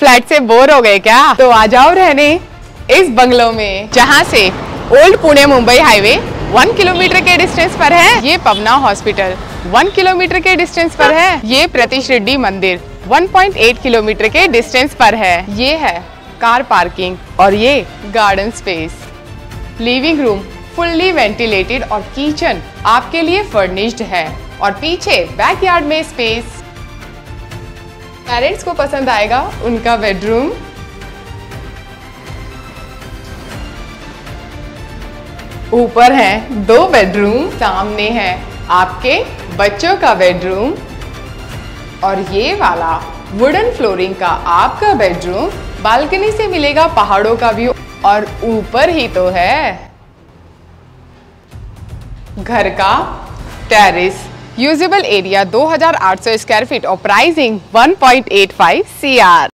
Flat से bore हो गए क्या? तो आ जाओ रहने इस बंगलों में, जहाँ से old Pune Mumbai highway one kilometre के डिस्टेंस पर है। ये पवना हॉस्पिटल वन किलोमीटर के डिस्टेंस पर है। ये प्रतिश रेड्डी मंदिर 1.8 किलोमीटर के डिस्टेंस पर है। ये है कार पार्किंग और ये garden space. Living room fully ventilated और किचन आपके लिए फर्निश्ड है और पीछे बैकयार्ड में स्पेस। पेरेंट्स को पसंद आएगा उनका बेडरूम ऊपर है दो बेडरूम सामने है आपके बच्चों का बेडरूम और ये वाला वुडन फ्लोरिंग का आपका बेडरूम बालकनी से मिलेगा पहाड़ों का व्यू और ऊपर ही तो है घर का terrace usable area 2800 square feet और प्राइसिंग 1.85 सीआर